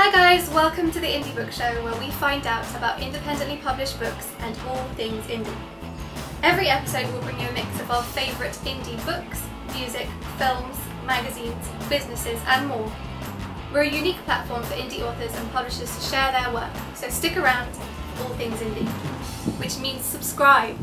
Hi guys, welcome to the Indie Book Show where we find out about independently published books and all things indie. Every episode will bring you a mix of our favourite indie books, music, films, magazines, businesses and more. We're a unique platform for indie authors and publishers to share their work, so stick around for all things indie. Which means subscribe